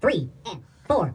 three, and four.